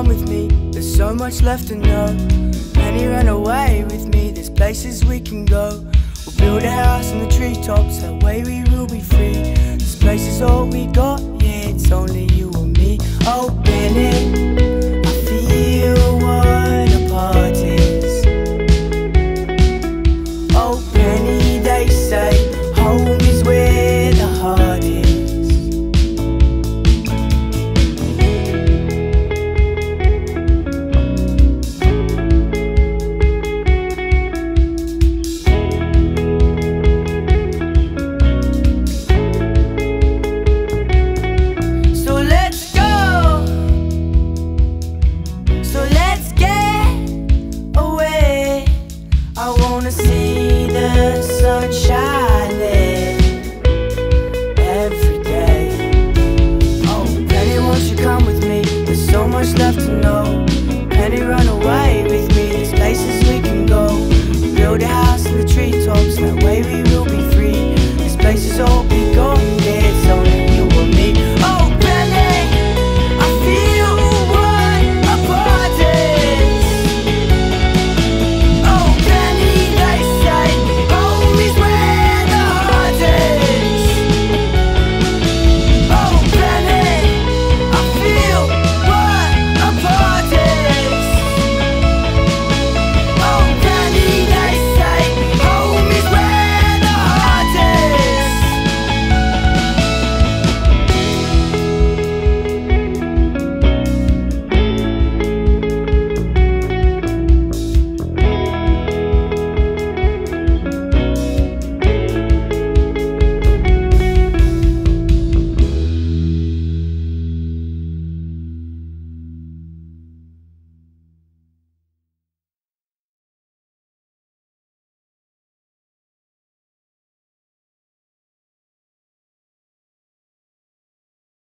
come with me, there's so much left to know. Penny ran away with me, there's places we can go. We'll build a house in the treetops, that way we will be free. This place is all we got, to see the sunshine.